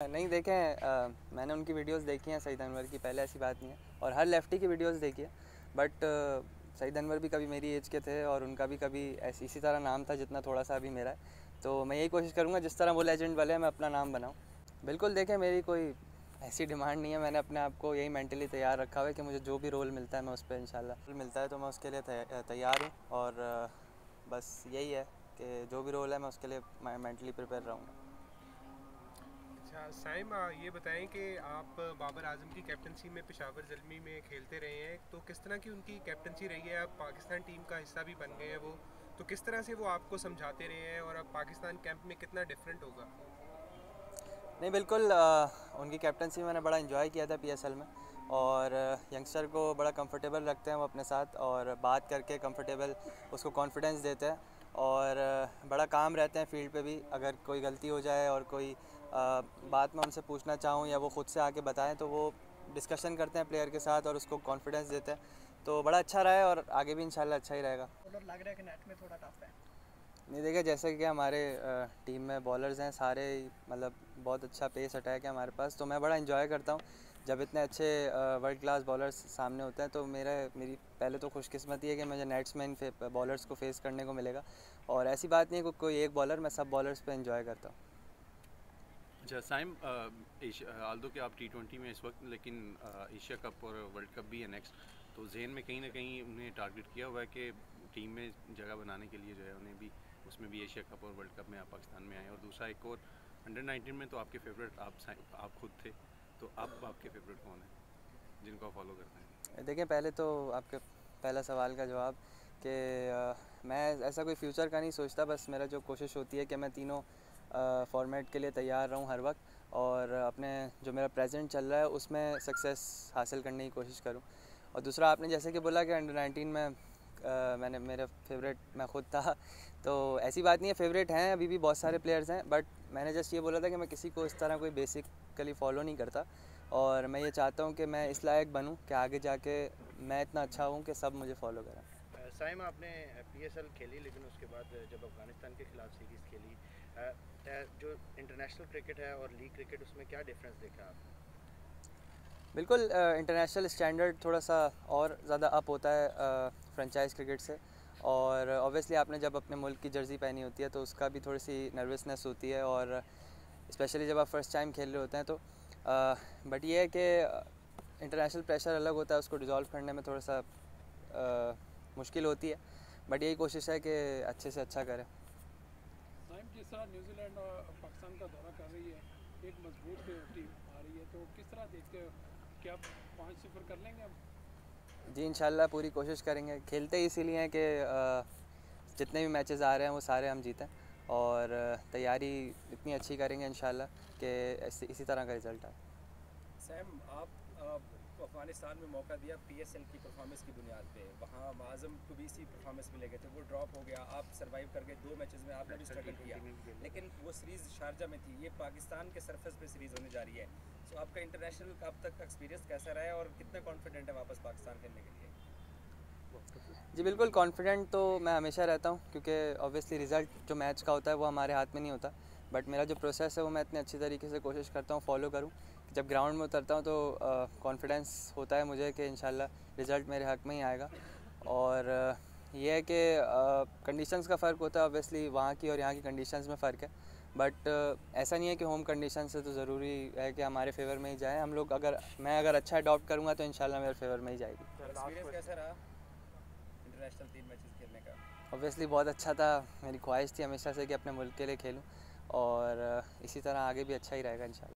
नहीं, देखें मैंने उनकी वीडियोस देखी हैं, सईद अनवर की, पहले ऐसी बात नहीं है। और हर लेफ्टी की वीडियोस देखी है, बट सईद अनवर भी कभी मेरी एज के थे और उनका भी कभी ऐसी, इसी तरह नाम था जितना थोड़ा सा अभी मेरा है। तो मैं यही कोशिश करूँगा, जिस तरह वो लेजेंड वाले हैं, मैं अपना नाम बनाऊँ। बिल्कुल देखें, मेरी कोई ऐसी डिमांड नहीं है, मैंने अपने आप को यही मेंटली तैयार रखा हुआ है कि मुझे जो भी रोल मिलता है, मैं उस पर इंशाल्लाह। मिलता है तो मैं उसके लिए तैयार हूँ और बस यही है कि जो भी रोल है, मैं उसके लिए मेंटली प्रिपेयर रहूँगा। साइम ये बताएँ कि आप बाबर आज़म की कैप्टनसी में पेशावर जलमी में खेलते रहे हैं तो किस तरह की उनकी कैप्टनसी रही है? आप पाकिस्तान टीम का हिस्सा भी बन गए हैं वो तो किस तरह से वो आपको समझाते रहे हैं और अब पाकिस्तान कैंप में कितना डिफरेंट होगा? नहीं बिल्कुल आ, उनकी कैप्टनसी मैंने बड़ा इन्जॉय किया था पीएसएल में और यंगस्टर को बड़ा कंफर्टेबल रखते हैं वो अपने साथ और बात करके कंफर्टेबल उसको कॉन्फिडेंस देते हैं। और बड़ा काम रहते हैं फ़ील्ड पे भी। अगर कोई गलती हो जाए और कोई बात मैं उनसे पूछना चाहूँ या वो ख़ुद से आके बताएँ तो वो डिस्कशन करते हैं प्लेयर के साथ और उसको कॉन्फिडेंस देते हैं। तो बड़ा अच्छा रहा है और आगे भी इंशाल्लाह अच्छा ही रहेगा। लग रहा है कि नेट में थोड़ा टफ है। नहीं देखिए जैसे कि हमारे टीम में बॉलर्स हैं सारे मतलब बहुत अच्छा पेस अटैक है हमारे पास तो मैं बड़ा इन्जॉय करता हूँ। जब इतने अच्छे वर्ल्ड क्लास बॉलर्स सामने होते हैं तो मेरा, मेरी पहले तो खुशकिस्मती है कि मुझे नेट्स में इन बॉलर्स को फेस करने को मिलेगा। और ऐसी बात नहीं है कि कोई एक बॉलर मैं सब बॉलर्स पे इन्जॉय करता हूँ। अच्छा साइम आल्दो के आप टी ट्वेंटी में इस वक्त, लेकिन एशिया कप और वर्ल्ड कप भी है नेक्स्ट तो जहन में कहीं ना कहीं उन्हें टारगेट किया हुआ है कि टीम में जगह बनाने के लिए जो है, उन्हें भी, उसमें भी एशिया कप और वर्ल्ड कप में आप पाकिस्तान में आए और दूसरा एक और अंडर नाइनटीन में तो आपके फेवरेट आप आप खुद थे। तो अब आपके फेवरेट कौन हैं जिनको आप फॉलो करते हैं? देखें पहले तो आपके पहला सवाल का जवाब कि मैं ऐसा कोई फ्यूचर का नहीं सोचता बस मेरा जो कोशिश होती है कि मैं तीनों फॉर्मेट के लिए तैयार रहूँ हर वक्त और अपने जो मेरा प्रेजेंट चल रहा है उसमें सक्सेस हासिल करने की कोशिश करूँ। और दूसरा आपने जैसे कि बोला कि अंडर नाइनटीन में आ, मैंने मेरा फेवरेट मैं ख़ुद था तो ऐसी बात नहीं है फेवरेट हैं अभी भी बहुत सारे प्लेयर्स हैं बट मैंने जस्ट ये बोला था कि मैं किसी को इस तरह कोई बेसिकली फ़ॉलो नहीं करता और मैं ये चाहता हूँ कि मैं इस लायक बनूँ कि आगे जाके मैं इतना अच्छा हूँ कि सब मुझे फॉलो करें। साइम आपने पीएसएल खेली लेकिन उसके बाद जब अफ़गानिस्तान के ख़िलाफ़ सीरीज़ खेली जो इंटरनेशनल क्रिकेट है और लीग क्रिकेट उसमें क्या डिफरेंस देखा आप बिल्कुल इंटरनेशनल स्टैंडर्ड थोड़ा सा और ज़्यादा अप होता है फ्रेंचाइज क्रिकेट से। और ऑब्वियसली आपने जब अपने मुल्क की जर्सी पहनी होती है तो उसका भी थोड़ी सी नर्वसनेस होती है और स्पेशली जब आप फ़र्स्ट टाइम खेल रहे होते हैं तो बट ये है कि इंटरनेशनल प्रेशर अलग होता है, उसको डिज़ोल्व करने में थोड़ा सा मुश्किल होती है बट यही कोशिश है कि अच्छे से अच्छा करें। न्यूजीलैंड और पाकिस्तान का दौरा कर रही है, एक मज़बूत टीम आ रही है तो किस तरह देखते हो? क्या पाँच सिफर कर लेंगे जी इंशाल्लाह पूरी कोशिश करेंगे। खेलते इसीलिए हैं कि जितने भी मैचेस आ रहे हैं वो सारे हम जीतें और तैयारी इतनी अच्छी करेंगे इंशाल्लाह कि इसी तरह का रिज़ल्ट आए। सैम आप, आप अफ़गानिस्तान में मौका दिया पीएसएल की परफॉर्मेंस की बुनियाद पे। वहाँ माजम टू बी सी परफॉर्मेंस भी ले गए थे। वो ड्रॉप हो गया। आप सरवाइव कर गए। दो मैचेस में आपने भी स्ट्रगल किया। लेकिन वो सीरीज़ शारजा में थी। ये पाकिस्तान के सरफेस पे सीरीज़ होने जा रही है। सो आपका इंटरनेशनल अब तक का एक्सपीरियंस कैसा रहा है और कितना कॉन्फिडेंट है वापस पाकिस्तान खेलने के लिए? जी बिल्कुल कॉन्फिडेंट तो मैं हमेशा रहता हूँ। क्योंकि ऑब्वियसली रिज़ल्ट जो मैच का होता है वो हमारे हाथ में नहीं होता। बट मेरा जो प्रोसेस है वो मैं इतने अच्छी तरीके से कोशिश करता हूँ फॉलो करूँ। जब ग्राउंड में उतरता हूँ तो कॉन्फिडेंस होता है मुझे कि इन रिज़ल्ट मेरे हक़ में ही आएगा। और ये है कि कंडीशंस का फ़र्क होता है ऑब्वियसली वहाँ की और यहाँ की कंडीशंस में फ़र्क है। बट ऐसा नहीं है कि होम कंडीशन से तो ज़रूरी है कि हमारे फेवर में ही जाए। हम लोग अगर मैं अगर अच्छा अडॉप्ट करूँगा तो इंशाल्लाह मेरे फेवर में ही जाएगी। कैसा रहा? इंटरनेशनल तीन मैचेस खेलने का। ऑब्वियसली बहुत अच्छा था। मेरी ख्वाहिश थी हमेशा से कि अपने मुल्क के लिए खेलूँ। और इसी तरह आगे भी अच्छा ही रहेगा इंशाल्लाह।